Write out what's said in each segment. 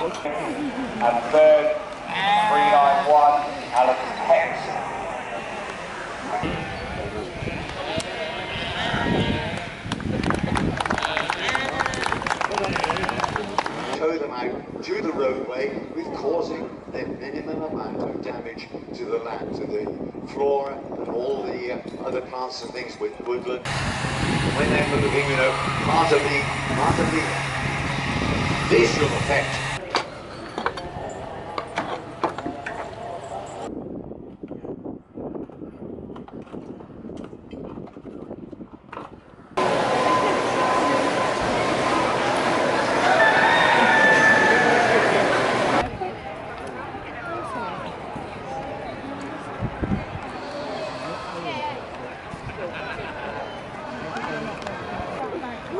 And third, 391, Alan Hex. tow them out to the roadway with causing the minimum amount of damage to the land, to the flora and all the uh, other plants and things with woodland. When they're moving, you know, part of the part of the visual effect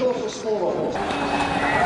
чого の方